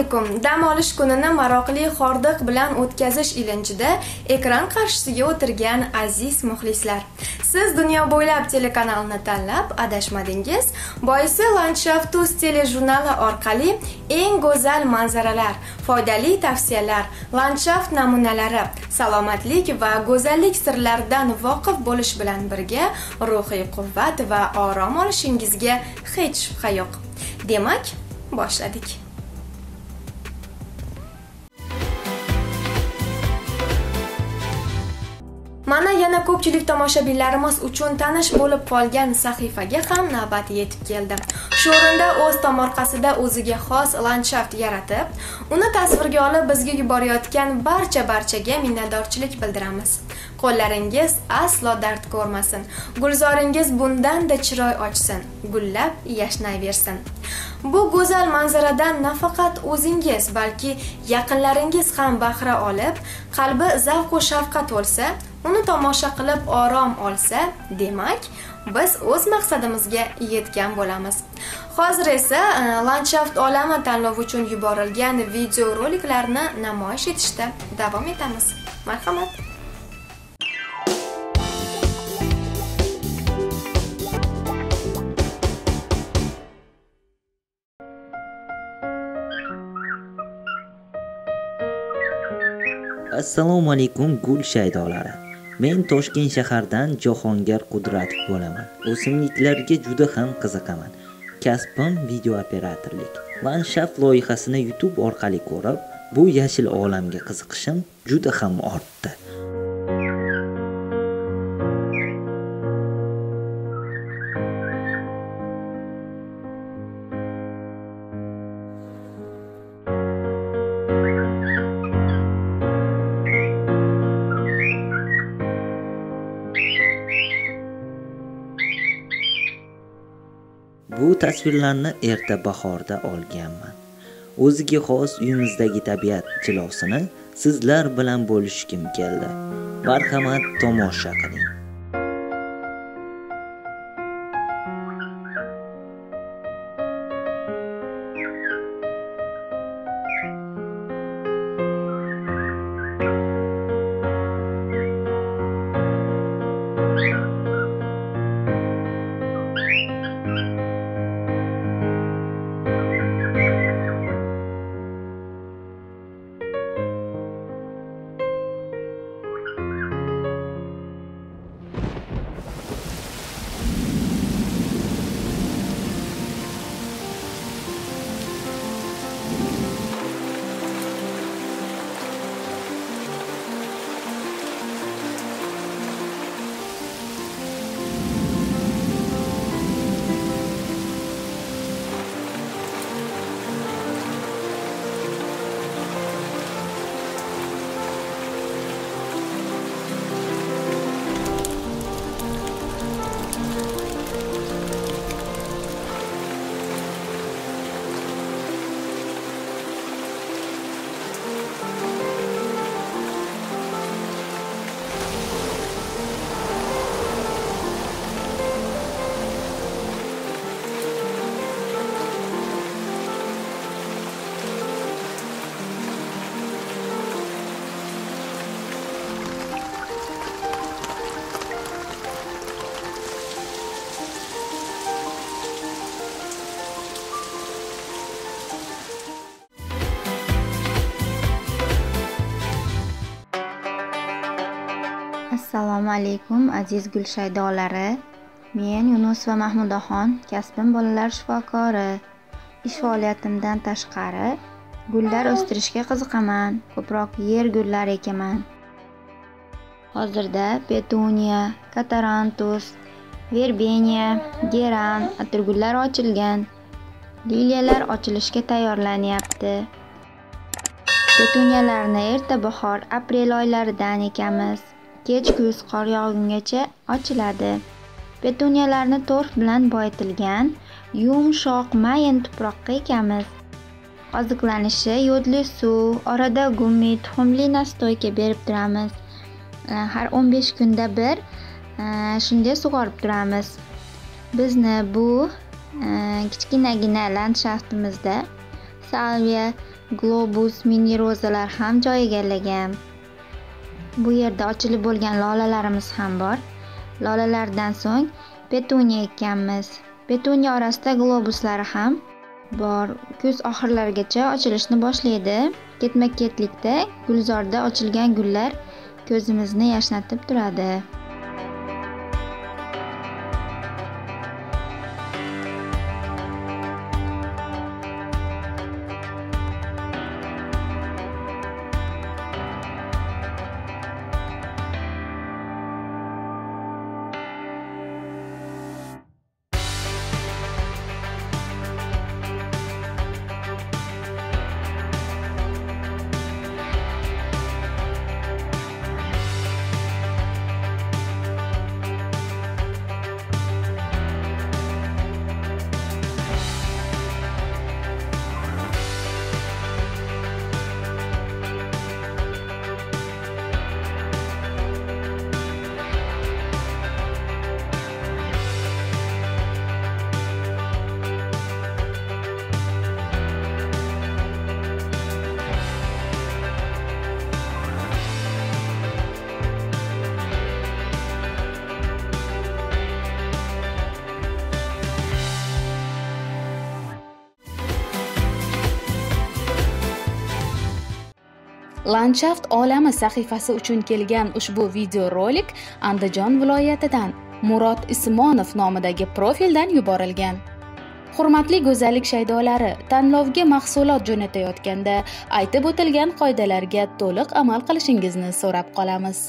alaykum. Dam olish kunini maroqli hordiq bilan o'tkazish ilinjida ekran qarshisiga o'tirgan aziz muxlislar. Siz dunyo bo'ylab telekanalni tanlab adashmadingiz. Boisi landshaft uz telejurnali orqali eng go'zal manzaralar foydali tavsiyalar landshaft namunalari salomatlik va go'zallik sirlaridan voqif bo'lish bilan birga ruhiy quvvat va orom olishingizga hech shubha yo'q. Demak boshladik. Mana yana ko'pchilik tomoshabinlarimiz uchun tanish bo'lib qolgan sahifaga ham navbat yetib keldi. Shu o'rinda o'z tomorqasida o'ziga xos landshaft yaratib uni tasvirga olib bizga yuborayotgan barcha barchaga minnatdorchilik bildiramiz. Qo'llaringiz aslo dard ko'rmasin. Gulzoringiz bundanda chiroy ochsin gullab yashnayversin. Bu go'zal manzaradan nafaqat o'zingiz balki yaqinlaringiz ham bahra olib qalbi zavqu shafqat to'lsa uni tomosha qilib orom olsa demak biz o'z maqsadimizga yetgan bo'lamiz. Hozir esa e, landshaft olami tanlovi uchun yuborilgan videoroliklarni namoyish etishda davom etamiz. Marhamat! Assalomu alaykum gul shaydolari. Men toshkent shahardan jahongir qudratov bo'laman. O'simliklarga juda ham qiziqaman. Kasbim video operatorlik. Landshaft loyihasini youtube orqali ko'rib bu yashil olamga qiziqishim juda ham ortdi. Tasvirlarni erta bahorda olganman. O'ziga xos uyimizdagi tabiat jilosini sizlar bilan bo'lishgim keldi. Marhamat tomosha qiling. Assalomu alaykum aziz gulshaydolari. Men yunus va mahmudaxon kasbim bolalar shifokori. Ish faoliyatimdan tashqari gullar o'stirishga qiziqaman. Ko'proq yer gullar ekaman hozirda petuniya katarantus verbeniya geran atirgullar ochilgan. Liliyalar ochilishga tayyorlanyapti. Petuniyalarni erta bahor aprel oylaridan ekamiz. Kech kuz qor yog'gungacha ochiladi. Petuniyalarni torf bilan boyitilgan yumshoq mayin tuproqqa ekamiz. Oziqlanishi yodli suv orada gummi tuxumli nastoyka berib turamiz. E, har 15 kunda bir e, shunday sug'orib turamiz. Bizni bu e, kichkinagina landshaftimizda salviya globus mini ro'zalar ham joy egallagan. Bu yerda ochilib bo'lgan lolalarimiz ham bor. Lolalardan so'ng petuniya ekkanmiz. Petuniya orasida globuslari ham bor. Kuz oxirlarigacha ochilishni boshlaydi. Ketma ketlikda gulzorda ochilgan gullar ko'zimizni yashnatib turadi. Landshaft olami sahifasi uchun kelgan ushbu videorolik andijon viloyatidan murod ismonov nomidagi profildan yuborilgan. Hurmatli go'zallik shaydolari tanlovga mahsulot jo'natayotganda aytib o'tilgan qoidalarga to'liq amal qilishingizni so'rab qolamiz.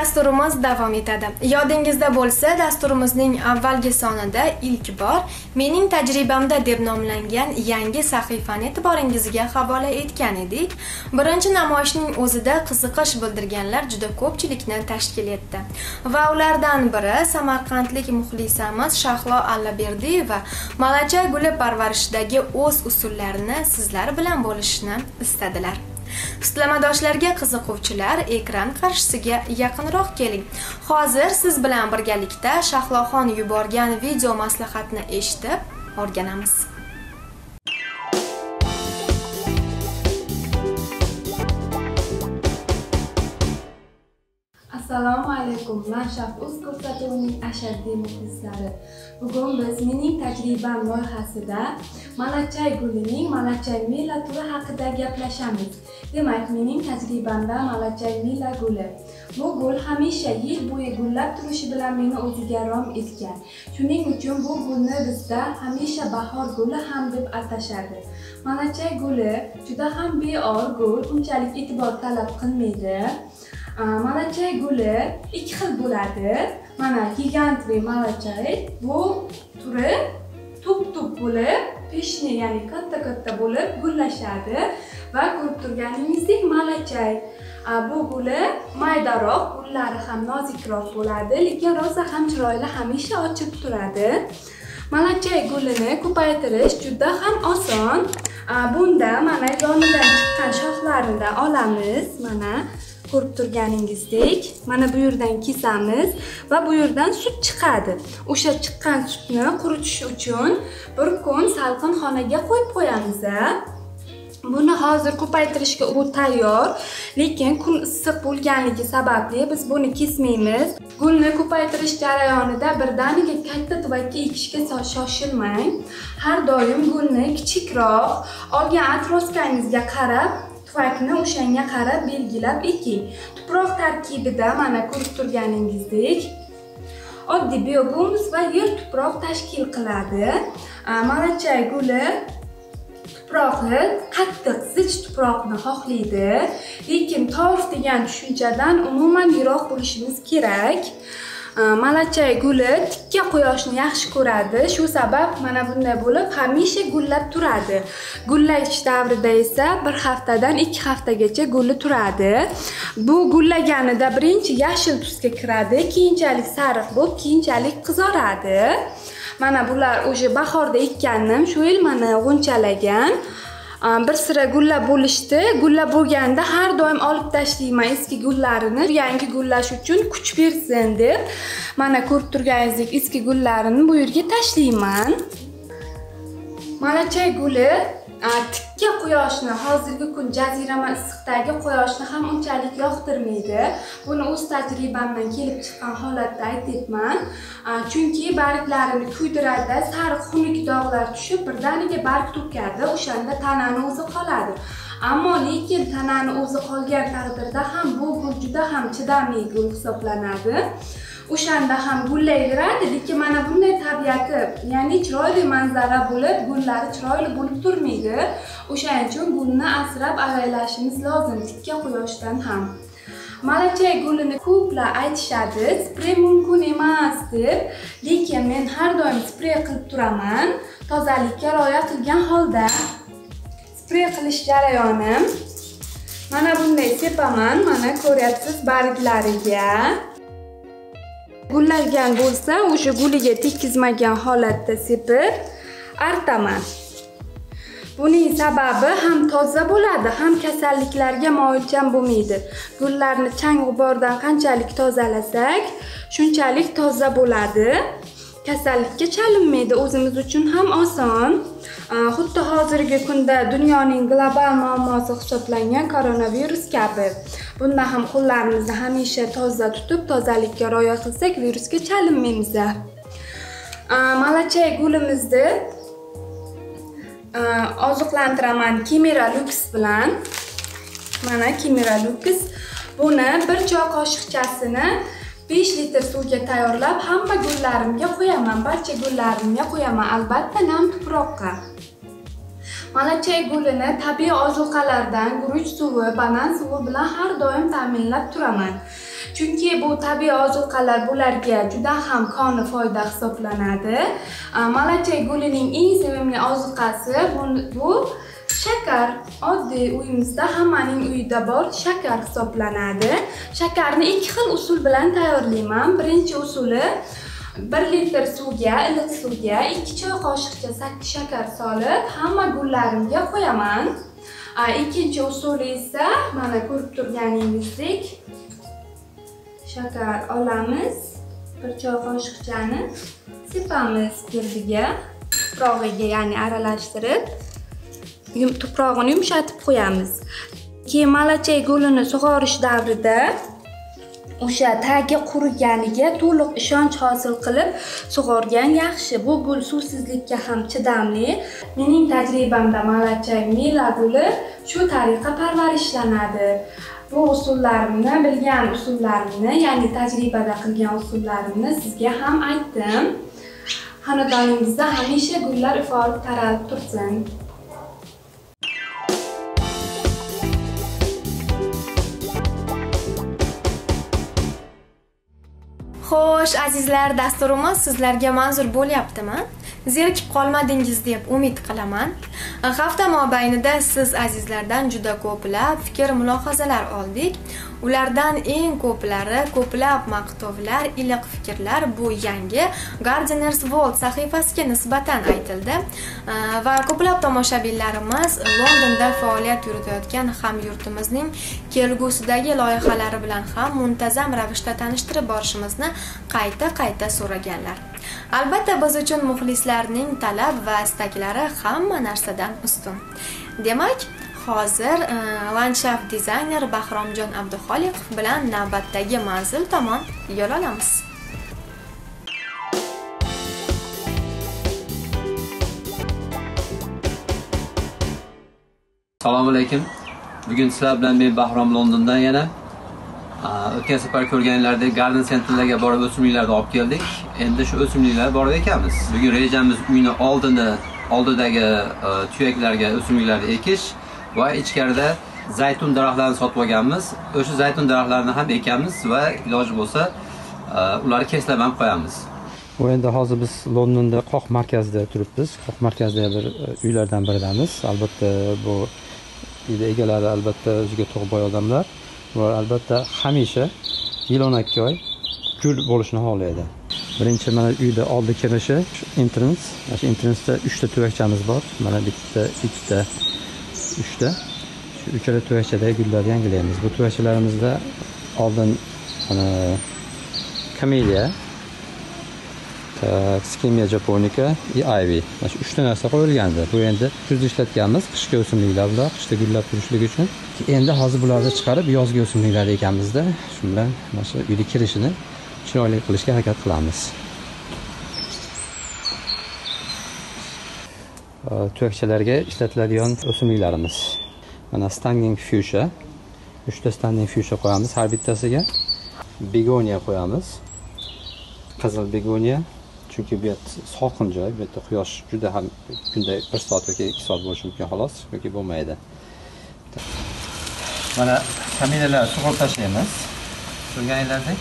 Dasturimiz davom etadi. Yodingizda bo'lsa, dasturimizning avvalgi sonida ilk bor mening tajribamda deb nomlangan yangi sahifani e'tiboringizga havola etgan edik. Birinchi namoyishning o'zida qiziqish bildirganlar juda ko'pchilikni tashkil etdi. Va ulardan biri Samarqandlik muxlisamiz Shahlo Allaberdiyeva malacha guli parvarishidagi o'z usullarini sizlar bilan bo'lishni istadilar. Sutlamadoshlarga qiziquvchilar ekran qarshisiga yaqinroq keling. Hozir siz bilan birgalikda Shahloxon yuborgan video maslahatni eshitib o'rganamiz. Assalomu alaykum. Man uz ko'rsatuvining ashaddiy muxlislari. Bugun biz mening tajribam loyihasida malachay gulining malachay mila turi haqida gaplashamiz. Demak mening tajribamda malachay mila guli. Bu gul hamisha yil bo'yi gullab turishi bilan meni o'ziga rom etgan. Shuning uchun bu gulni bizda hamisha bahor guli ham deb atashadi. Malachay guli juda ham beor gul unchalik e'tibor talab qilmaydi. Malachay guli ikki xil bo'ladi. Mana gigantli malachay bu turi tup tup bo'lib peshni ya'ni katta katta bo'lib gullashadi va ko'rib turganingizdek malachay bu guli maydaroq gullari ham nozikroq bo'ladi lekin rosa ham chiroyli hamisha ochib turadi. Malachay gulini ko'paytirish juda ham oson. Bunda mana yonidan chiqqan shoxlarini olamiz. Mana ko'rib turganingizdek mana bu yerdan kesamiz va bu yerdan sut chiqadi. O'sha chiqqan sutni quritish uchun bir kun salqin xonaga qo'yib qo'yamiz buni hozir ko'paytirishga u tayyor lekin kun issiq bo'lganligi sababli biz buni kesmaymiz. Gulni ko'paytirish jarayonida birdaniga katta tuvakka ekishga shoshilmang. Har doim gulni kichikroq olgan atroskangizga qarab tufakni o'shanga qarab belgilab eking tuproq tarkibida mana ko'rib turganingizdek oddiy biohumus va yer tuproq tashkil qiladi. Malachay guli tuprog'i qattiq zich tuproqni xohlaydi. Lekin torf degan tushunchadan umuman yiroq bo'lishimiz kerak. Malachay guli tikka quyoshni yaxshi ko'radi. Shu sabab mana bunday bo'lib hamisha gullab turadi. Gullash davrida esa bir haftadan ikki haftagacha guli turadi. Bu gullaganida birinchi yashil tusga kiradi keyinchalik sariq bo'lib keyinchalik qizaradi mana bular уже bahorda ekkanim shu yil mana g'unchalagan. Bir sira gullab bo'lishdi. Gullab bo'lganda har doim olib tashlayman eski gullarini. Yangi gullash uchun kuch bersin deb mana ko'rib turganingizdek eski gullarini bu yerga tashlayman mana chay guli tikka quyoshni hozirgi kun jazirama issiqdagi quyoshni ham unchalik yoqtirmaydi. Buni o'z tajribamdan kelib chiqqan holatda aytyapman chunki barglarini kuydiradi sariq xunuk dog'lar tushib birdaniga barg to'kadi o'shanda tanani o'zi qoladi. Ammo lekin tanani o'zi qolgan taqdirda ham bu gul juda ham chidamli gul hisoblanadi. O'shanda ham gullayveradi lekin mana bunday tabiati ya'ni chiroyli manzara bo'lib gullari chiroyli bo'lib turmaydi. O'shaning uchun gulni asrab avaylashimiz lozim tikka quyoshdan ham. Malachay gulini ko'plar aytishadi sprey mumkin emas deb. Lekin men har doim sprey qilib turaman tozalikka rioya qilgan holda. Sprey qilish jarayoni. Mana bunday sepaman mana ko'ryapsiz barglariga. Gullagan bo'lsa o'sha guliga tekkizmagan holatda sepib artaman. Buning sababi ham toza bo'ladi ham kasalliklarga moyilchan bo'lmaydi. Gullarni chang g'ubordan qanchalik tozalasak shunchalik toza bo'ladi. Kasallikka chalinmaydi o'zimiz uchun ham oson. Xuddi hozirgi kunda dunyoning global muammosi hisoblangan koronavirus kabi. Bunda ham qo'llarimizni hamisha toza tutib tozalikka rioya qilsak virusga chalinmaymiz malachay gulimizni oziqlantiraman kimera lux bilan. Mana kimera lux buni bir choy qoshiqchasini 5 litr suvga tayyorlab hamma gullarimga qo'yaman. Barcha gullarimga qo'yaman. Albatta nam tuproqqa. Malachay gulini tabiiy ozuqalardan guruch suvi banan suvi bilan har doim ta'minlab turaman. Chunki bu tabiiy ozuqalar bularga juda ham koni foyda hisoblanadi. Malachay gulining eng sevimli ozuqasi bu shakar oddiy uyimizda hammaning uyida bor shakar hisoblanadi. Shakarni ikki xil usul bilan tayyorlayman. Birinchi usuli bir litr suvga iliq suvga ikki choy qoshiqcha shakar solib hamma gullarimga qo'yaman. Ikkinchi usuli esa mana ko'rib turganingizdek shakar olamiz bir choy qoshiqchani sepamiz girdiga tuprog'iga ya'ni aralashtirib tuprog'ini yumshatib qo'yamiz. Keyin malachay gulini sug'orish davrida o'sha tagi quriganiga to'liq ishonch hosil qilib sug'organ yaxshi. Bu gul suvsizlikka ham chidamli. Mening tajribamda malachay mela guli shu tariqa parvarishlanadi. Bu usullarimni bilgan usullarimni ya'ni tajribada qilgan usullarimni sizga ham aytdim. Xonadoningizda hamisha gullar iforib taralib tursin. Xo'sh azizlar dasturimiz sizlarga manzur bo'lyaptimi? Zerikib qolmadingiz deb umid qilaman. Hafta mobaynida siz azizlardan juda ko'plab fikr mulohazalar oldik. Ulardan eng ko'plari ko'plab maqtovlar iliq fikrlar bu yangi gardeners world sahifasiga nisbatan aytildi. Va ko'plab tomoshabinlarimiz londonda faoliyat yuritayotgan hamyurtimizning kelgusidagi loyihalari bilan ham muntazam ravishda tanishtirib borishimizni qayta qayta so'raganlar. Albatta biz uchun muxlislarning talab va istaklari hamma narsadan ustun. Demak hozir e, landshaft dizayner bahromjon abduxoliqov bilan navbatdagi manzil tomon yo'l olamiz. Assalomu alaykum. Bugun sizlar bilan men bahrom londondan yana o'tgan safar ko'rganinglardek garden centerlarga borib o'simliklarni olib keldik. Endi shu o'simliklarni borib ekamiz bugun rejamiz uyni oldini oldidagi e, tuyaklarga o'simliklarni ekish va ichkarida zaytun daraxtlarini sotib olganmiz o'sha zaytun daraxtlarini ham ekamiz va iloji bo'lsa uh, ularni keslab ham qo'yamiz Bu endi hozir biz Londonda qoq markazida turibmiz. Qoq markazidagi bir uh, uylardan biridamiz. Albatta bu uyda egalari albatta o'ziga to'g'boy odamlar. va albatta hamisha yil 12 oy gul bo'lishni xohlaydi. Birinchi mana uyda oldi kirishi entrance. Mana shu entranceda 3 ta tuvakchamiz bor. Mana bitta, ikkita, 3. Shu uchala tuvakchadagi gullarni yangilaymiz. Bu tuvakchalarimizda oldin mana kameliya Так, skimiya japonica и ivy. Mana shu uchta narsa qo'yilgandi. Bu endi kuzda ishlatganmiz, qishki o'simliklar bular, qishda gullab turishligi uchun. Endi hozir bularni chiqarib yozgi o'simliklar ekanmizda Shu bilan mana shu uyga kirishini chiroyli qilishga harakat qilamiz. Э, Tuyakchalarga ishlatiladigan o'simliklarimiz. Mana standing fusha 3 ta standing fusha qo'yamiz har bittasiga. begoniya qo'yamiz. Qizil begoniya chunki bu yer sokin joy bu yerda quyosh juda ham kunda bir soat yoki ikki soat bo'lishi mumkin xolos yoki bo'lmaydi mana kaminalar sug'urib tashlaymiz ko'rganinglardek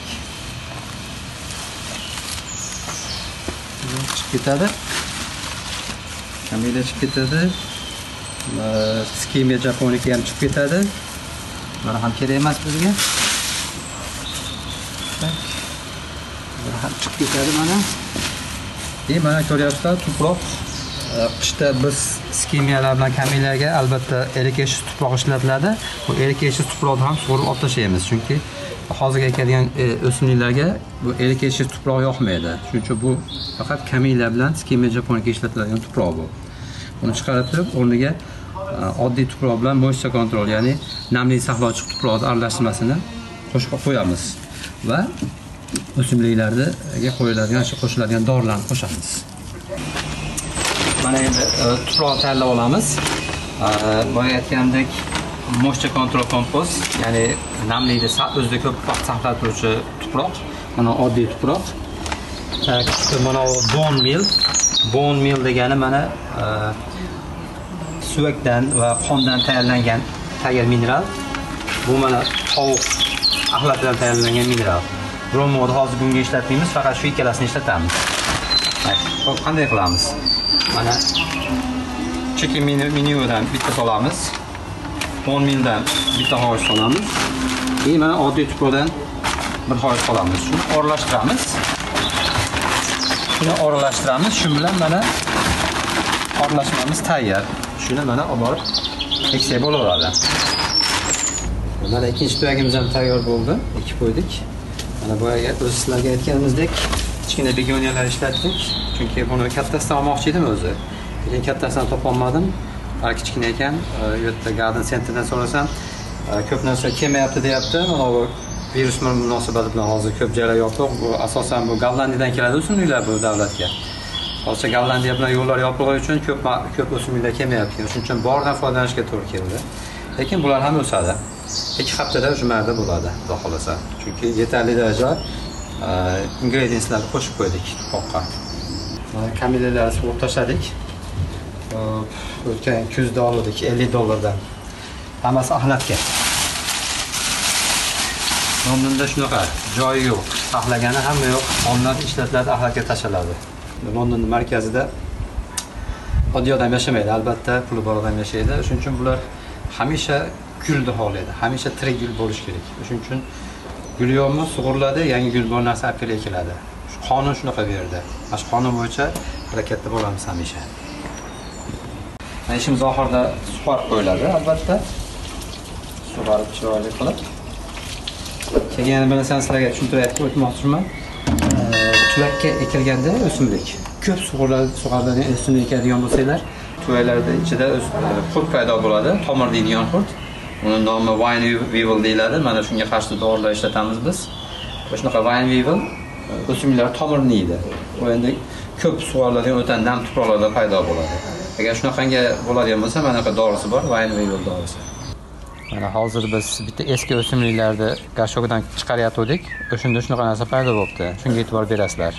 chiqib ketadi kamila chiqib ketadi. Skimiya japoniki ham chiqib ketadi. Bular ham kerak emas bizga. Bular ham chiqib ketadi mana. И mana ko'ryapsizlar tuproq. E, qishda biz skimiyalar bilan kamillarga albatta erikeshish tuproq ishlatiladi. Bu erikeshish tuproqni ham sug'urib olib tashlaymiz. Chunki hozirgi ekadigan e, o'simliklarga bu erikeshish tuproq yoqmaydi. Shuning uchun bu faqat kamiya bilan skimiya japonika ishlatiladigan tuproq bu. Buni chiqarib turib o'rniga e, oddiy tuproq bilan moisture control ya'ni namlik saqlovchi tuproqni aralashmasini qo'shib qo'yamiz va o'simliklarga qo'yiladigan shu qo'shiladigan dorilarni qo'shamiz. Mana endi e, tuproq tayyorlab olamiz. Boya aytgandek moisture control kompost ya'ni namlikni o'zida ko'p vaqt saqlab turuvchi tuproq mana oddiy tuproq. Tak, mana bu bone meal. Bone meal degani mana e, suvakdan va qondan tayyorlangan tayyor mineral. Bu mana tovuq axlatidan tayyorlangan mineral. Bromodni hozir bunga ishlatmaymiz faqat shu ikkalasini ishlatamiz. Hop qanday qilamiz? Mana chekin menyudan bitta solamiz. O'n mingdan bitta hovuch solamiz. И mana oddiy tuproqdan bir hovuch solamiz. Shuni aralashtiramiz shuni aralashtiramiz shu bilan mana aralashmamiz tayyor. Shuni mana olib borib eksak bo'laveradi. Mana ikkinchi tuyagimiz ham tayyor bo'ldi. Ekib qo'ydik. Mana boyagi o'zi sizlarga aytganimizdek kichkina begoniyalar ishlatdik chunki buni kattasidan olmoqchi edim o'zi. Lekin kattasini topolmadim. olmadim. Kichkina ekan. U yerda garden centerdan so'rasam ko'p narsa kelmayapti deyapti. Mana bu virus munosabati bilan hozir ko'p joylar yopiq. Bu asosan bu gollandiyadan keladi o'simliklar bu davlatga. Hozircha gollandiya bilan yo'llar yopilgani uchun ko'p ko'p o'simliklar kelmayapti shuning uchun boridan foydalanishga to'g'ri keldi. Lekin bular ham o'sadi. Ikki haftada уже mayda bo'ladi xudo xohlasa. Chunki yetarli darajada e, ingredientslarni qo'shib qo'ydik tuproqqa kamillalarni sug'urib tashladik O'tgan kuzda oldik 50 dollardan. Hammasi axlatga. Londonda shunaqa? Joyi yo'q. Saqlagani hamma yo'q. Ondan ishlatiladi axlatga tashlanadi. Londonni markazida oddiy odam yashamaydi albatta. Puli bor odam yashaydi. Shuning uchun bular hamisha gulni xohlaydi. Hamisha tirik gul bo'lishi kerak. Shuning uchun gul yo'qmi sug'uriladi yangi gul bor narsa olib kelib ekiladi. Qonun shunaqa bu yerda mana shu qonun bo'yicha harakatda bo'lamiz hamisha ishimiz oxirida sug'orib qo'yiladi albatta. Sug'orib chiroyli qilib. Keyin yana bir narsani sizlarga tushuntirib o'tmoqchiman. Ee, tuvakka ekilganda o'simlik. Ko'p sug'uriladi sug'oriladigan o'simlik ekadigan bo'lsanglar tuvaklarda ichida e, qurt paydo bo'ladi. Tomir deydigan qurt. Uni nomi wine weevil deyiladi. Mana shunga qarshi dorilar ishlatamiz biz. Shunaqa wine weevil e, o'simliklar tomirini yeydi bu endi ko'p sug'oriladigan o'ta nam tuproqlarda paydo bo'ladi. Agar shunaqangi bo'ladigan bo'lsa mana bunaqa dorisi bor wine weevil dorisi mana hozir biz bitta eski o'simliklarni горшокdan chiqaryotgandik o'shanda shunaqa narsa paydo bo'libdi. Shunga e'tibor berasizlar.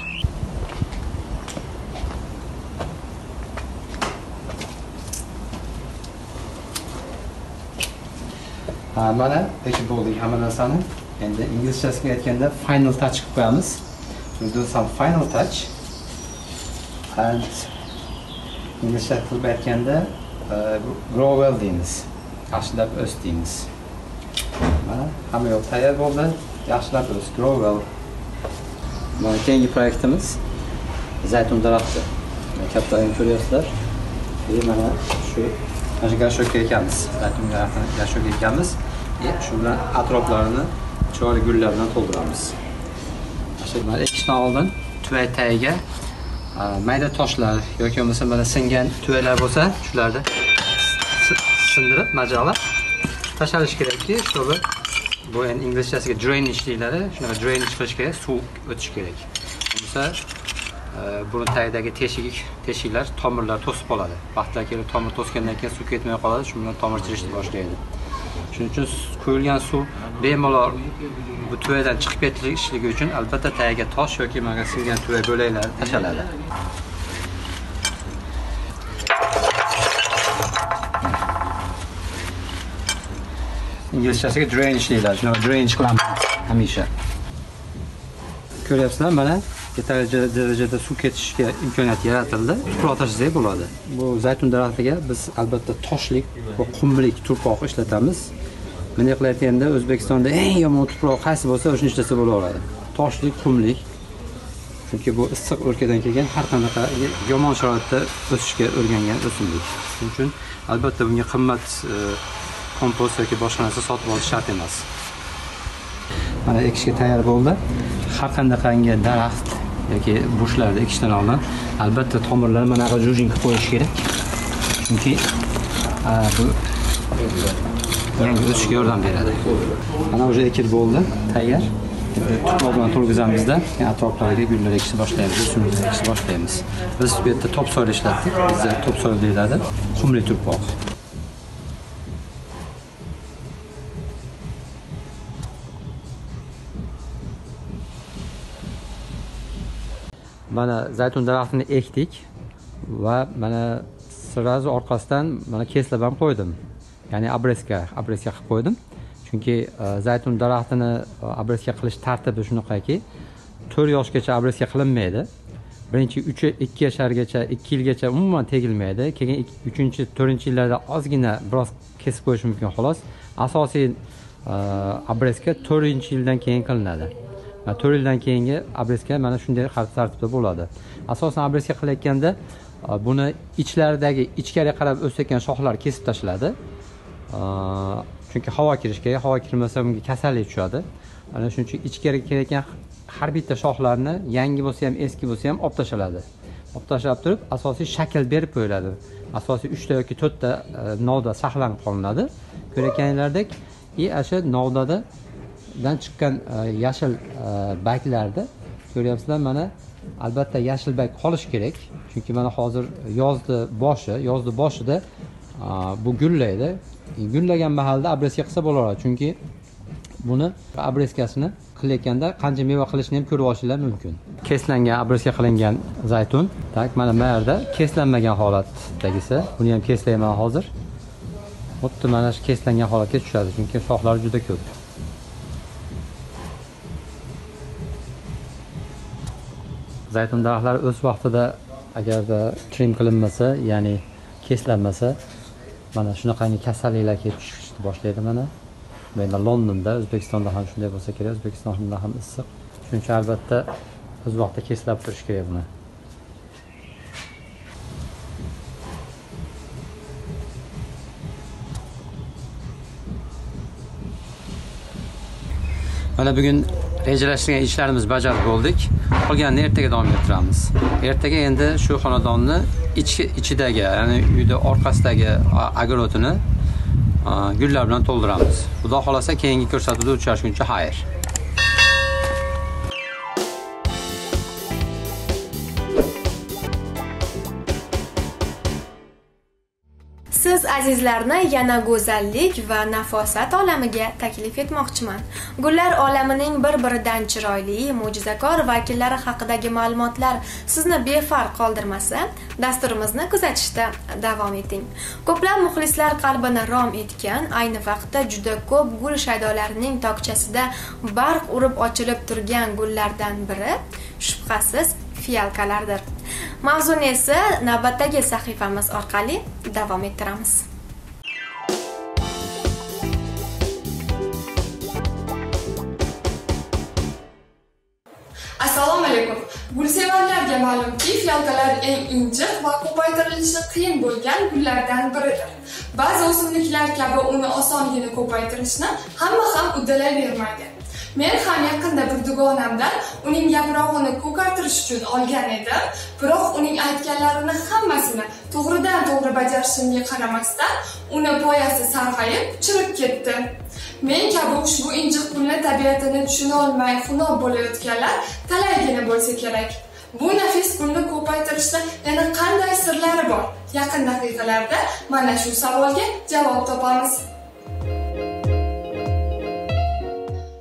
Ha mana ekib bo'ldik hamma narsani. Endi inglizchasiga aytganda final touch qilib qo'yamiz. Do some final touch. And inglizcha qilib aytganda grovel grow well deymiz. Yaxshilab o's deymiz. Mana hamma yoq tayyor bo'ldi. Yaxshilab o's grow well mana keyingi proyektimiz zaytun daraxti. Kattaligini ko'ryapsizlar. И mana shu mana shu gashokka ekamiz. Zaytun daraxtini gashokka ekamiz. И shu bilan atroflarini chiroyli gullar bilan to'ldiramiz. Mana ekishdan oldin tuvak tagiga mayda toshlar yoki bo'lmasa mana singan tuyalar bo'lsa shularni sindirib majaqlab tashlanishi kerakki чтобы bu endi inglizchasiga drainage deyiladi. Shunaqa drainage qilish kerak suv o'tishi kerak. Bo'lmasa burun buni tagidagi teshik teshiklar tomirlar to'sib qoladi. Vaqtlar kelib tomir to'sgandan keyin suv ketmay qoladi shu bilan tomir chirishni boshlaydi. Shuning uchun quyilgan suv bemalol bu tuyadan chiqib ketishligi uchun albatta tagiga tosh yoki mana singan tuvak bo'laklari tashlanadi. Inglizchasiga drainage deyiladi. Shunaqa drainage qilamiz. Hamisha. Ko'ryapsizlar mana? Darajada suv ketishiga imkoniyat yaratildi. Tuproq tashlasak bo'ladi. Bu zaytun daraxtiga biz albatta toshlik va qumlik tuproq ishlatamiz. Bunday qilayotganda o'zbekistonda eng yomon tuproq qaysi bo'lsa o'shani ishlasa bo'laveradi. Toshlik qumlik. Chunki bu issiq o'lkadan kelgan har qanaqa yomon sharoitda o'sishga o'rgangan o'simlik. Shuning uchun albatta bunga qimmat e, kompost yoki boshqa narsa sotib olish shart emas. Mana ekishga tayyor bo'ldi. Har qanaqangi daraxt yoki bo'shlarda ekishdan oldin albatta tomirlarni mana bunaqa jujin qilib qo'yish kerak. Chunki bu yangi o'sishga yordam beradi. Mana уже ekib bo'ldi tayyor. Tuproq bilan to'lg'izamizda atroflariga gullar ekishni boshlaymiz o'simliklar ekishni boshlaymiz. Biz bu yerda top soil ishlatdik bizda top soil deyiladi. Qumli tuproq. Mana zaytun daraxtini ekdik va mana сразу orqasidan mana keslab ham qo'ydim. Ya'ni obreska обрезка qilib qo'ydim. Chunki e, zaytun daraxtini обрезка obreska qilish tartibi shunaqaki to'rt yoshgacha obreska qilinmaydi. Birinchi uch ikki yashargacha ikki yilgacha umuman tegilmaydi. Keyin ik- uchinchi to'rtinchi yillarda ozgina biroz kesib qo'yish mumkin xolos. Asosiy обрезка obreska to'rtinchi yildan keyin qilinadi. To'rt yildan keyingi obreska mana shunday har- tartibda bo'ladi. Asosan obreska qilayotganda buni ichlaridagi ichkariga qarab o'sayotgan shoxlar kesib tashladi. Chunki havo kirishi kerak havo kirmasa bunga kasallik tushadi. Ana shuning uchun ichkariga kelayotgan har bitta shoxlarni yangi bo'lsa ham eski bo'lsa ham olib tashladi. Olib tashlab turib asosiy shakl berib qo'yiladi. Asosiy uchta yoki to'rtta novda saqlanib qolinadi. Ko'rayotganinglardek и ana shu novdada dan chiqqan e, yashil e, baklarni ko'ryapsizlar mana albatta yashil bak qolishi kerak. Chunki mana hozir yozni boshi yozni boshida e, bu gullaydi. Gullagan mahalda обрезка qilsa bo'laveradi. Chunki buni обрезкасini qilayotganda qancha meva qilishini ham ko'rib olishinglar mumkin. Keslangan обрезка qilingan zaytun tak mana bu yerda keslanmagan holatdagisi. Buni ham keslayman hozir. Xuddi mana shu keslangan holatga tushadi chunki shoxlari juda ko'p. Zaytun daraxtlari o'z vaqtida agarda trim qilinmasa ya'ni keslanmasa mana shunaqangi kasalliklar kelib chiqishni boshlaydi mana. Endi londonda o'zbekistonda ham shunday bo'lsa kerak o'zbekistonda ham issiq. Shuning uchun albatta o'z vaqtida keslab turish kerak buni. Mana bugun rejalashtirgan ishlarimiz bajarib bo'ldik. Qolganini ertaga davom ettiramiz. Ertaga endi shu xonadonni ichki ichidagi ya'ni uyni orqasidagi огородini gullar bilan to'ldiramiz. Xudo xohlasa keyingi ko'rsatuvda uchrashguncha xayr. Azizlarni yana go'zallik va nafosat olamiga taklif etmoqchiman. Gullar olamining bir biridan chiroyli mo'jizakor vakillari haqidagi ma'lumotlar sizni befarq qoldirmasa dasturimizni kuzatishda davom eting. Ko'plab muxlislar qalbini rom etgan ayni vaqtda juda ko'p gul shaydolarining tokchasida barq urib ochilib turgan gullardan biri shubhasiz fiyalkalardir mavzuni esa navbatdagi sahifamiz orqali davom ettiramiz. Assalomu alaykum. Gulsevarlarga ma'lumki fiyalkalar eng injiq va ko'paytirilishi qiyin bo'lgan gullardan biridir. Ba'zi o'simliklar kabi uni osongina ko'paytirishni hamma ham uddalayvermaydi men ham yaqinda bir dugonamdan uning yaprog'ini ko'kartirish uchun olgan edim. Biroq uning aytganlarini hammasini to'g'ridan to'g'ri bajarishimga qaramasdan uni poyasi sarg'ayib chirib ketdi. Men kabi ushbu injiq gulni tabiatini tushunolmay xunob bo'layotganlar talaygina bo'lsa kerak. Bu nafis gulni ko'paytirishda yana qanday sirlari bor? Yaqin daqiqalarda mana shu savolga javob topamiz.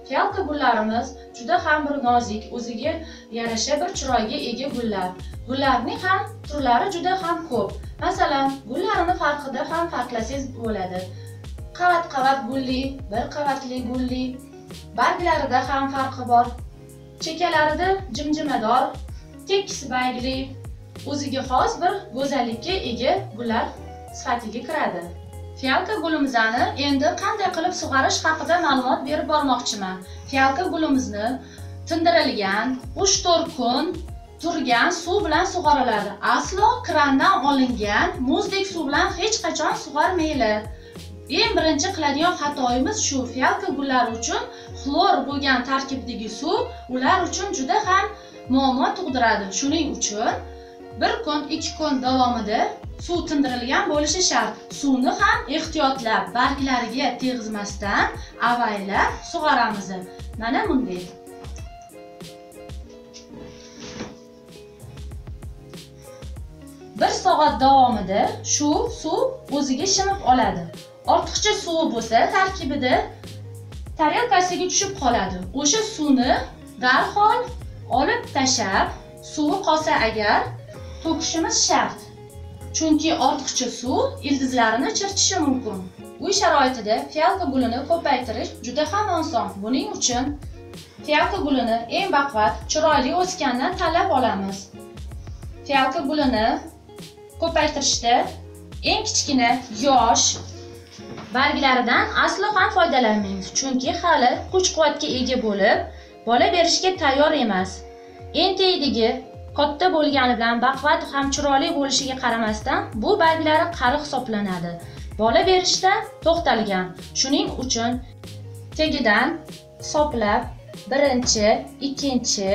Fiyalka gullarimiz juda ham bir nozik, o'ziga yarasha bir chiroyga ega gullar. Gullarning ham turlari juda ham ko'p. Masalan, gullarini farqida ham farqlasangiz bo'ladi. Qavat-qavat gulli, bir qavatli gulli, barglarida ham farqi bor. Chekalarida jimjimador, tekis bayg'li, o'ziga xos bir go'zallikka ega gullar sifatiga kiradi. Fiyalka gulimizni endi qanday qilib sug'orish haqida ma'lumot berib bormoqchiman. Fiyalka gulimizni tindirilgan 3-4 kun turgan suv bilan sug'oriladi. Aslo krandan olingan muzdek suv bilan hech qachon sug'ormayli. Eng birinchi qiladigan xatoyimiz shu fiyalka gullari uchun xlor bo'lgan tarkibdagi suv ular uchun juda ham muammo tug'diradi. Shuning uchun 1 kun, 2 kun davomida suv tindirilgan bo'lishi shart. Suvni ham ehtiyotlab barglariga tegizmasdan avaylab sug'oramiz. Mana bunday. Bir soat davomida shu suv o'ziga shimib oladi. Ortiqcha suvi bo'lsa tarkibida tarelkasiga tushib qoladi. O'sha suvni darhol olib tashlab suvi qolsa agar to'kishimiz shart. Chunki ortiqcha suv ildizlarini chirchishi mumkin. Uy sharoitida fialka gulini ko'paytirish juda ham oson. Buning uchun fialka gulini eng baquvvat chiroyli o'sgandan tanlab olamiz. Fialka gulini ko'paytirishda eng kichkina yosh barglaridan aslo ham foydalanmaymiz. Chunki hali kuch quvvatga ega bo'lib bola berishga tayyor emas. Enteydagi katta bo'lgani bilan baquvvat ham chiroyli bo'lishiga qaramasdan bu barglari qari hisoblanadi. Bola berishda to'xtalgan. Shuning uchun tegidan hisoblab birinchi ikkinchi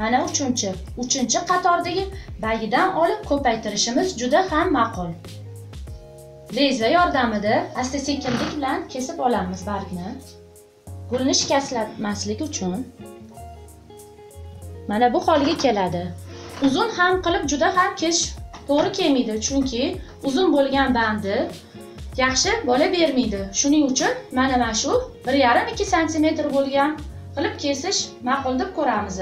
mana uchinchi uchinchi qatordagi bagidan olib ko'paytirishimiz juda ham ma'qul. Leza yordamida asta sekinlik bilan kesib olamiz bargni. Gulni shikastlatmaslik uchun mana bu holga keladi. Uzun ham qilib juda ham kech to'g'ri kelmaydi chunki uzun bo'lgan bandi yaxshi bola bermaydi. Shuning uchun mana mana shu bir yarim ikki santimetr bo'lgan qilib kesish ma'qul deb ko'ramiz.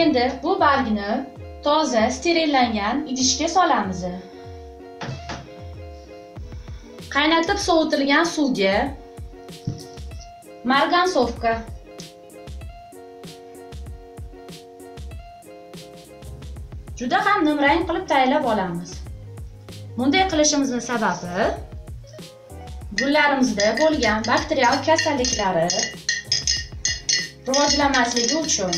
Endi bu bargni toza sterillangan idishga solamiz. Qaynatib sovitilgan suvga margansovka juda ham nimrang qilib tayyorlab olamiz. Bunday qilishimizni sababi gullarimizda bo'lgan bakterial kasalliklari rivojlanmasligi uchun.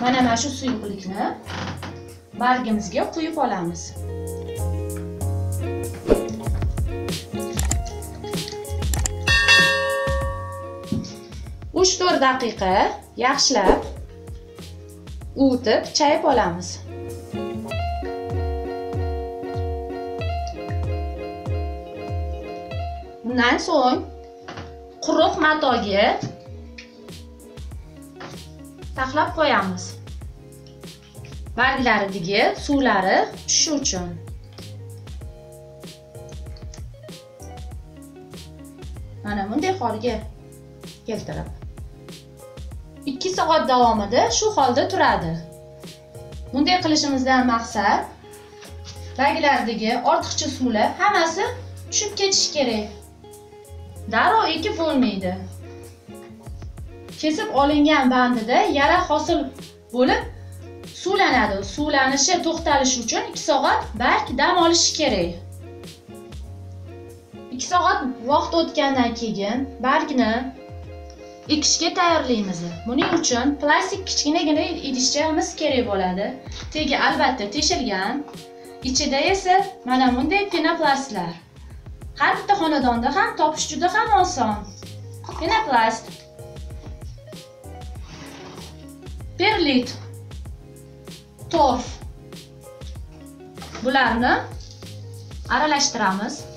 Mana mana shu suyuqlikni bargimizga quyib olamiz. Uch to'rt daqiqa yaxshilab o'tib, chayib olamiz. Undan so'ng quruq matoga saqlab qo'yamiz. Barglaridagi suvlari tushishi uchun. Mana bunday holga keltirib. Ikki soat davomida shu holda turadi. Bunday qilishimizdan maqsad ranglaridagi ortiqcha suvlar hammasi tushib ketishi kerak. Darrov ekib bo'lmaydi. Kesib olingan bandida yara hosil bo'lib suvlanadi. Suvlanishi to'xtalishi uchun ikki soat barg dam olishi kerak. Ikki soat vaqt o'tgandan keyin bargni ekishga tayyorlaymiz. Buning uchun plastik kichkinagina idishchamiz kerak bo'ladi. Tegi albatta teshilgan ichida esa mana bunday penoplastlar har bitta xonadonda ham topish juda ham oson. Penoplast perlit torf. Bularni aralashtiramiz.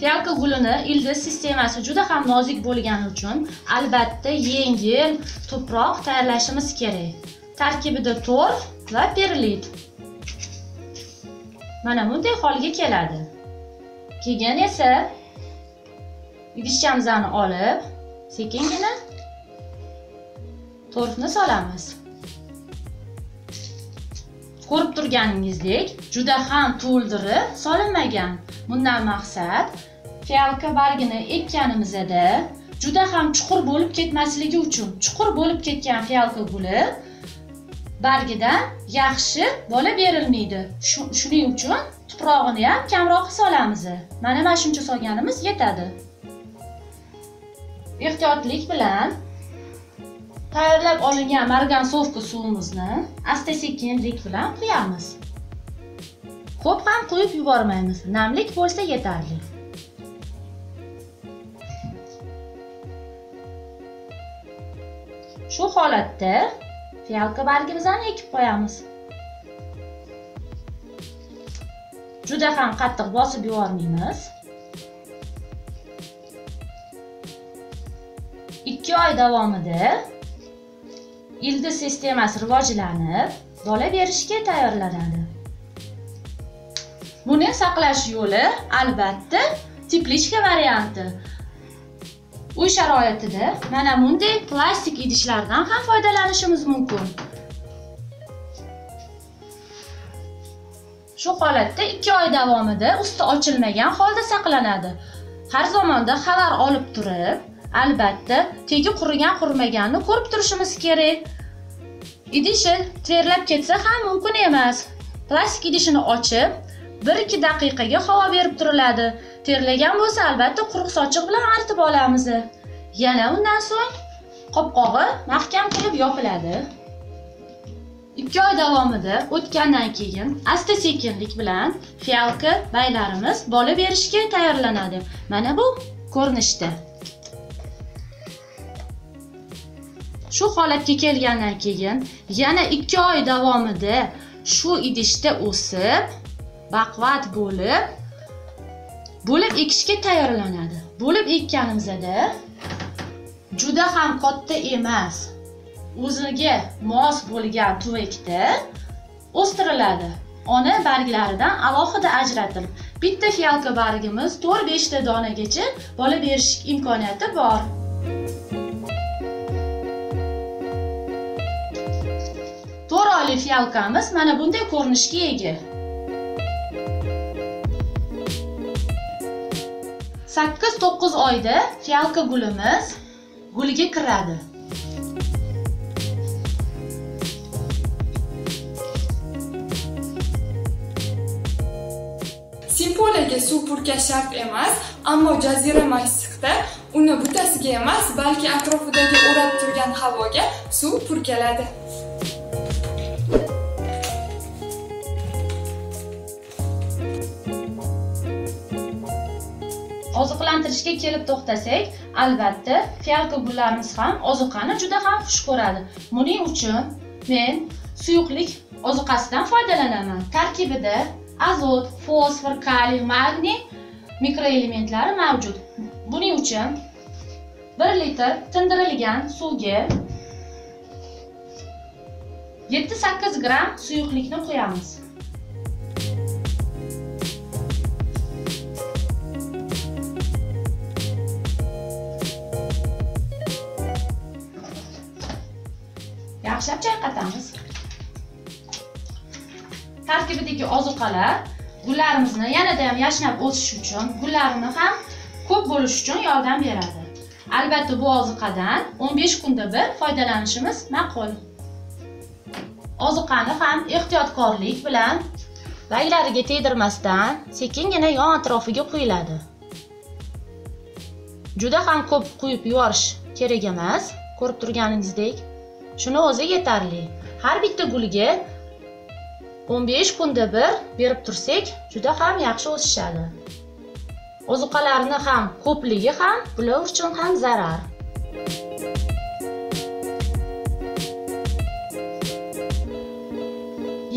Fiyalka gulini ildiz sistemasi juda ham nozik bo'lgani uchun albatta yengil tuproq tayyorlashimiz kerak. Tarkibida tor va perlit. Mana bunday holga keladi. Keyin esa idishchamizni olib, sekingina torfni solamiz. Ko'rib turganingizdek, juda ham to'ldirib solinmagan. Bundan maqsad fialka bargini ekkanimizda juda ham chuqur bo'lib ketmasligi uchun chuqur bo'lib ketgan fialka guli bargidan yaxshi bola berilmaydi. Shuning uchun tuprog'ini ham kamroq solamiz. Mana mana shuncha solganimiz yetadi. Ehtiyotlik bilan tayyorlab olingan margansovka suvimizni asta sekinlik bilan quyamiz. Ko'p ham quyib yubormaymiz. Namlik bo'lsa yetarli. Shu holatda fiyalka bargimizni ekib qo'yamiz. Juda ham qattiq bosib yubormaymiz. Ikki oy davomida ildiz sistemasi rivojlanib bola berishga tayyorlanadi. Buni saqlash yo'li albatta teplичка varianti. Uy sharoitida mana bunday plastik idishlardan ham foydalanishimiz mumkin. Shu holatda ikki oy davomida usti ochilmagan holda saqlanadi. Har zamonda xabar olib turib albatta tegi qurigan qurimaganini ko'rib turishimiz kerak. Idishi terlab ketsa ham mumkin emas. Plastik idishini ochib bir ikki daqiqaga havo berib turiladi. Terlagan bo'lsa albatta quruq sochiq bilan artib olamiz. Yana undan so'ng qopqog'i mahkam qilib yopiladi. 2 oy davomida o'tgandan keyin asta sekinlik bilan fialka baylarimiz bola berishga tayyorlanadi. Mana bu ko'rinishda. Shu holatga kelgandan keyin yana 2 oy davomida shu idishda o'sib baquvvat bo'lib bo'lib ekishga tayyorlanadi. Bo'lib ekkanimizda juda ham katta emas o'ziga mos bo'lgan tuvakda o'stiriladi. Ona barglaridan alohida ajratilib bitta fiyalka bargimiz to'rt beshta donagacha bola berish imkoniyati bor. To'rt oylik fiyalkamiz mana bunday ko'rinishga ega. Sakkiz to'qqiz oyda fiyalka gulimiz guliga kiradi. Simpolaga suv purkash shart emas ammo jazirama issiqda uni butasiga emas balki atrofidagi o'rab turgan havoga suv purkaladi oziqlantirishga kelib to'xtasak albatta fialka gullarimiz ham ozuqani juda ham xush ko'radi. Buning uchun men suyuqlik ozuqasidan foydalanaman. Tarkibida azot fosfor kaliy magniy mikroelementlari mavjud. Buning uchun 1 litr tindirilgan suvga 7-8 gramm suyuqlikni quyamiz. Yaxshilab chayqatamiz. Tarkibidagi ozuqalar gullarimizni yanada ham yashnab o'sish uchun gullarini ham ko'p bo'lishi uchun yordam beradi. Albatta bu ozuqadan 15 kunda bir foydalanishimiz ma'qul. Ozuqani ham ehtiyotkorlik bilan ranglariga tegdirmasdan sekingina yon atrofiga quyiladi. Juda ham ko'p quyib yuborish kerak emas ko'rib turganingizdek. Shuni o'zi yetarli. Har bitta gulga 15 kunda bir berib tursak juda ham yaxshi o'sishadi. Ozuqalarini ham ko'pligi ham bular uchun ham zarar.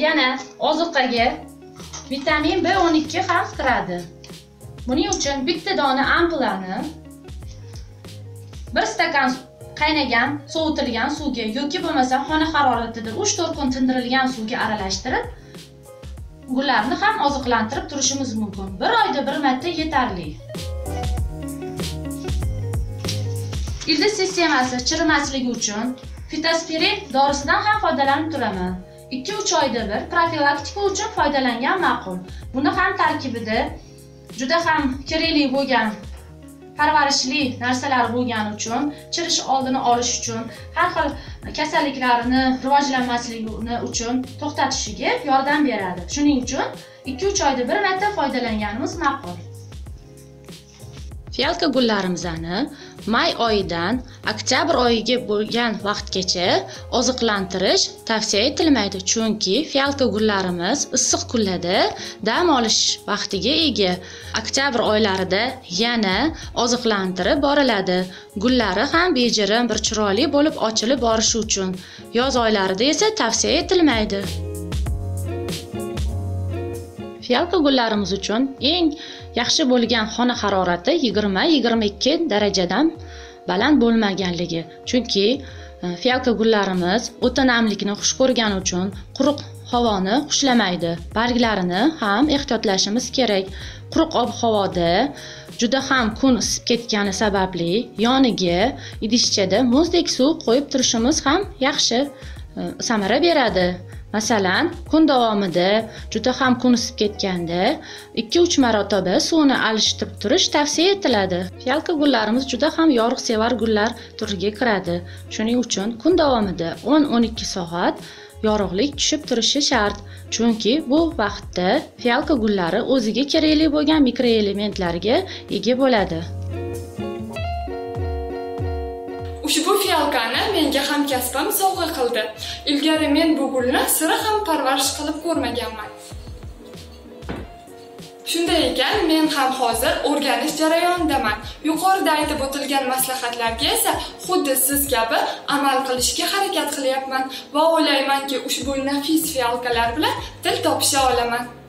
Yana ozuqaga vitamin b12 ham kiradi. Buning uchun bitta dona ampulani bir stakan qaynagan sovutilgan suvga yoki bo'lmasa xona haroratida 3-4 kun tindirilgan suvga aralashtirib gullarni ham oziqlantirib turishimiz mumkin. Bir oyda bir marta yetarli. Ildiz sistemasi chirimasligi uchun fitospirin dorisidan ham foydalanib turaman. 2-3 oyda bir profilaktika uchun foydalangan ma'qul. Buni ham tarkibida juda ham kerakli bo'lgan parvarishli narsalar bo'lgani uchun chirish oldini olish uchun har xil kasalliklarini rivojlanmasligini uchun to'xtatishiga yordam beradi. Shuning uchun ikki uch oyda bir marta foydalanganimiz ma'qul. Fialka gullarimizni may oyidan oktyabr oyiga bo'lgan vaqtgacha oziqlantirish tavsiya etilmaydi. Chunki fialka gullarimiz issiq kunlarda dam olish vaqtiga ega. Oktyabr oylarida yana oziqlantirib boriladi. Gullari ham bejirim bir chiroyli bo'lib ochilib borishi uchun. Yoz oylarida esa tavsiya etilmaydi. Fialka gullarimiz uchun eng yaxshi bo'lgan xona harorati 20-22 darajadan baland bo'lmaganligi. Chunki e, fialka gullarimiz o'ta namlikni xush ko'rgani uchun quruq havoni xushlamaydi. Barglarini ham ehtiyotlashimiz kerak. Quruq ob havoda juda ham kun isib ketgani sababli yoniga idishchada muzdek suv qo'yib turishimiz ham yaxshi e, samara beradi. Masalan kun davomida juda ham kun isib ketganda ikki uch marotaba suvni alishtirib turish tavsiya etiladi. Fialka gullarimiz juda ham yorug'sevar gullar turiga kiradi. Shuning uchun kun davomida o'n o'n ikki soat yorug'lik tushib turishi shart. Chunki bu vaqtda fialka gullari o'ziga kerakli bo'lgan mikroelementlarga ega bo'ladi. Ushbu fiyalkani menga hamkasbim sovg'a qildi. Ilgari men bu gulni sira ham parvarish qilib ko'rmaganman. Shunday ekan men ham hozir o'rganish jarayonidaman. Yuqorida aytib o'tilgan maslahatlarga esa xuddi siz kabi amal qilishga harakat qilyapman va o'ylaymanki ushbu nafis fiyalkalar bilan til topisha olaman.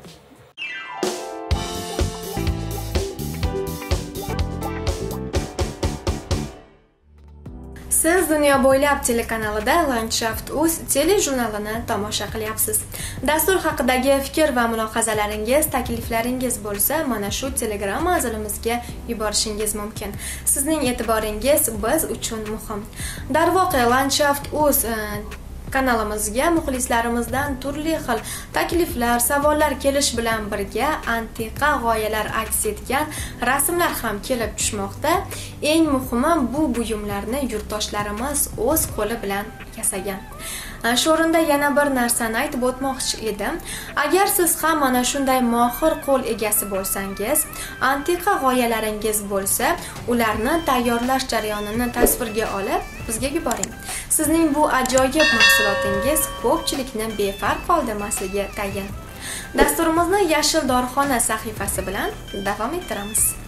Siz dunyo bo'ylab telekanalida landshaft uz telejurnalini tomosha qilyapsiz. Dastur haqidagi fikr va mulohazalaringiz takliflaringiz bo'lsa mana shu telegram manzilimizga yuborishingiz mumkin. Sizning e'tiboringiz biz uchun muhim. Darvoqe landshaft uz e, kanalimizga muxlislarimizdan turli xil takliflar savollar kelish bilan birga antiqa g'oyalar aks etgan rasmlar ham kelib tushmoqda. Eng muhimi bu buyumlarni yurtdoshlarimiz o'z qo'li bilan yasagan. Э, shu o'rinda yana bir narsani aytib o'tmoqchi edim agar siz ham mana shunday mohir qo'l egasi bo'lsangiz antiqa g'oyalaringiz bo'lsa ularni tayyorlash jarayonini tasvirga olib bizga yuboring. Sizning bu ajoyib mahsulotingiz ko'pchilikni befarq qoldirmasligi tayin. Dasturimizni yashil dorixona sahifasi bilan davom ettiramiz.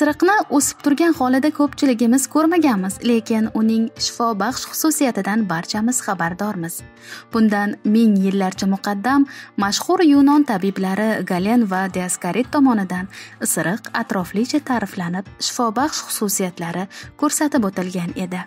Isiriqni o'sib turgan holida ko'pchiligimiz ko'rmaganmiz lekin uning shifobaxsh xususiyatidan barchamiz xabardormiz. Bundan ming yillarcha muqaddam mashhur yunon tabiblari galen va diaskarit tomonidan isiriq atroflicha ta'riflanib shifobaxsh xususiyatlari ko'rsatib o'tilgan edi.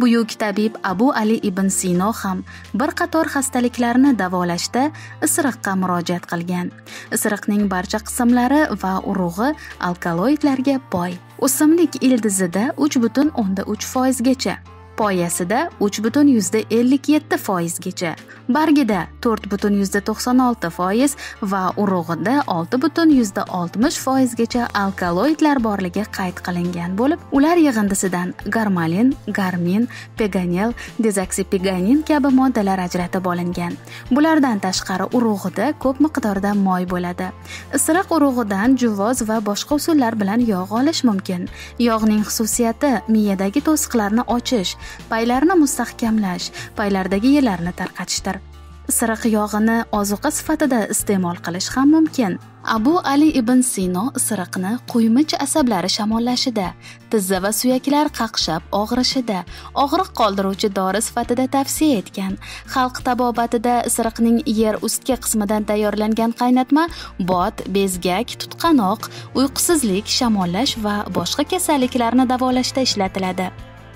Buyuk tabib abu ali ibn sino ham bir qator xastaliklarni davolashda isiriqqa murojaat qilgan. Isiriqning barcha qismlari va urug'i alkaloidlarga boy. O'simlik ildizida uch butun o'nda uch foizgacha. Poyasida uch butun yuzda ellik yetti foizgacha bargida to'rt butun yuzda to'qson olti foiz va urug'ida olti butun yuzda oltmish foizgacha alkaloidlar borligi qayd qilingan bo'lib ular yig'indisidan garmalin garmin peganel dezaksipeganin kabi moddalar ajratib olingan. Bulardan tashqari urug'ida ko'p miqdorda moy bo'ladi. Isiriq urug'idan juvvoz va boshqa usullar bilan yog' olish mumkin. Yog'ning xususiyati miyadagi to'siqlarni ochish paylarni mustahkamlash paylardagi yellarni tarqatishdir. Isiriq yog'ini ozuqa sifatida iste'mol qilish ham mumkin. Abu ali ibn sino isiriqni quymich asablari shamollashida tizza va suyaklar qaqshab og'rishida og'riq qoldiruvchi dori sifatida tavsiya etgan. Xalq tabobatida isiriqning yer ustki qismidan tayyorlangan qaynatma bot bezgak tutqanoq uyqusizlik shamollash va boshqa kasalliklarni davolashda ishlatiladi.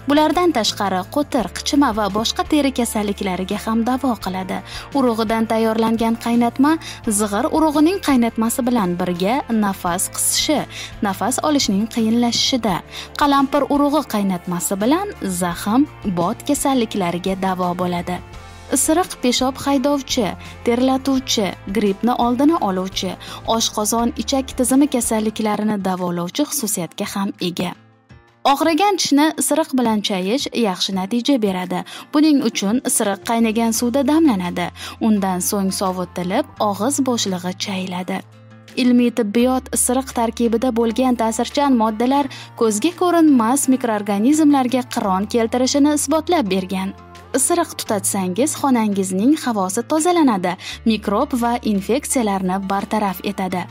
Bulardan tashqari qo'tir qichima va boshqa teri kasalliklariga ham davo qiladi. Urug'idan tayyorlangan qaynatma zig'ir urug'ining qaynatmasi bilan birga nafas qisishi nafas olishning qiyinlashishida. Qalampir urug'i qaynatmasi bilan zahm bot kasalliklariga davo bo'ladi. Isiriq peshob haydovchi terlatuvchi grippni oldini oluvchi oshqozon ichak tizimi kasalliklarini davolovchi xususiyatga ham ega. Og'rigan tishni isiriq bilan chayish yaxshi natija beradi. Buning uchun isiriq qaynagan suvda damlanadi. Undan so'ng sovutilib og'iz bo'shlig'i chayiladi. Ilmiy tibbiyot isiriq tarkibida bo'lgan ta'sirchan moddalar ko'zga ko'rinmas mikroorganizmlarga qiron keltirishini isbotlab bergan. Isiriq tutatsangiz xonangizning havosi tozalanadi mikrob va infeksiyalarni bartaraf etadi.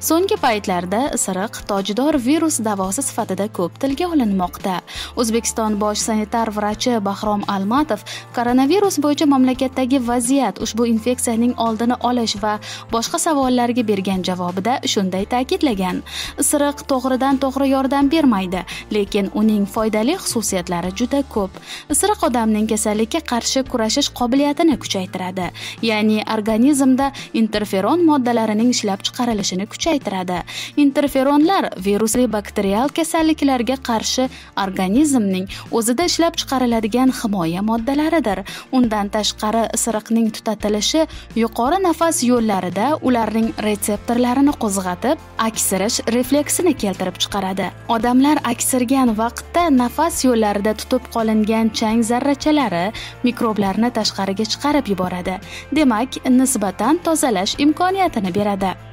So'nggi paytlarda isiriq tojdor virus davosi sifatida ko'p tilga olinmoqda. O'zbekiston bosh sanitar vrachi bahrom almatov koronavirus bo'yicha mamlakatdagi vaziyat ushbu infeksiyaning oldini olish va boshqa savollarga bergan javobida shunday ta'kidlagan. Isiriq to'g'ridan to'g'ri yordam bermaydi lekin uning foydali xususiyatlari juda ko'p. Isiriq odamning kasallikka qarshi kurashish qobiliyatini kuchaytiradi ya'ni organizmda interferon moddalarining ishlab chiqarilishini kuchaytiradi. Kuchaytiradi. Interferonlar virusli bakterial kasalliklarga qarshi organizmning o'zida ishlab chiqariladigan himoya moddalaridir. Undan tashqari isiriqning tutatilishi yuqori nafas yo'llarida ularning retseptorlarini qo'zg'atib aksirish refleksini keltirib chiqaradi. Odamlar aksirgan vaqtda nafas yo'llarida tutib qolingan chang zarrachalari mikroblarni tashqariga chiqarib yuboradi. Demak nisbatan tozalash imkoniyatini beradi.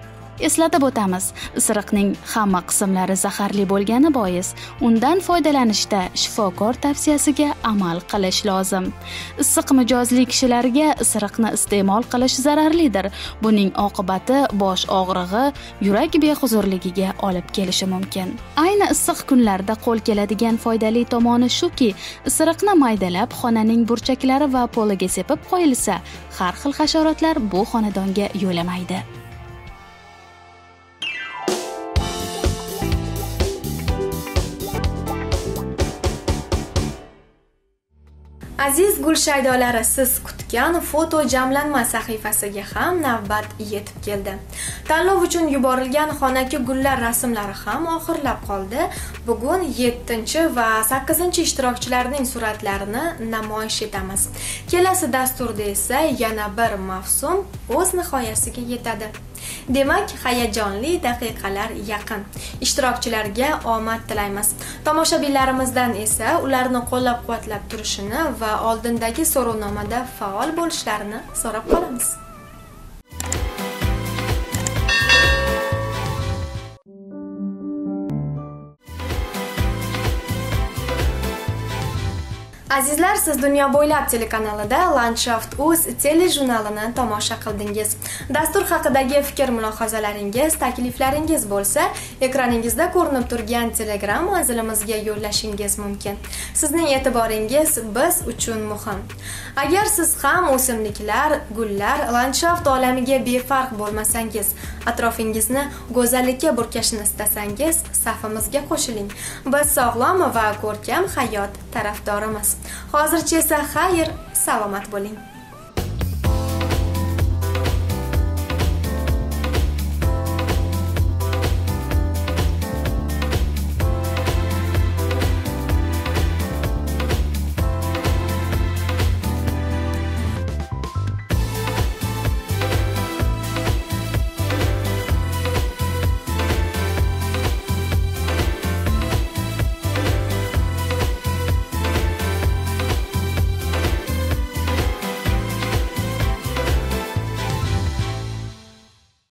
Eslatib o'tamiz isiriqning hamma qismlari zaharli bo'lgani bois undan foydalanishda shifokor tavsiyasiga amal qilish lozim. Issiq mijozli kishilarga isiriqni iste'mol qilish zararlidir. Buning oqibati bosh og'rig'i yurak behuzurligiga olib kelishi mumkin. Ayni issiq kunlarda qo'l keladigan foydali tomoni shuki isiriqni maydalab xonaning burchaklari va poliga sepib qo'yilsa har xil hasharotlar bu xonadonga yo'lamaydi. Aziz gulshaydolari siz kutgan foto jamlanma sahifasiga ham navbat yetib keldi. Tanlov uchun yuborilgan xonaki gullar rasmlari ham oxirlab qoldi. Bugun 7 va 8 ishtirokchilarning suratlarini namoyish etamiz. Kelasi dasturda esa yana bir mavsum o'z nihoyasiga yetadi. Demak hayajonli daqiqalar yaqin. Ishtirokchilarga omad tilaymiz. Tomoshabinlarimizdan esa ularni qo'llab quvvatlab turishini va oldindagi so'rovnomada faol bo'lishlarini so'rab qolamiz. Azizlar, siz Dunyo bo'ylab telekanalida Landshaft uz telejurnalini tomosha qildingiz. Dastur haqidagi fikr-mulohazalaringiz, takliflaringiz bo'lsa, ekraningizda ko'rinib turgan Telegram manzilimizga yo'llashingiz mumkin. Sizning e'tiboringiz biz uchun muhim. Agar siz ham o'simliklar, gullar, landshaft olamiga befarq bo'lmasangiz, atrofingizni go'zallikka burkashni istasangiz, safimizga qo'shiling. Biz sog'lom va ko'rkam hayot tarafdorimiz. Hozircha esa xayr, salomat bo'ling.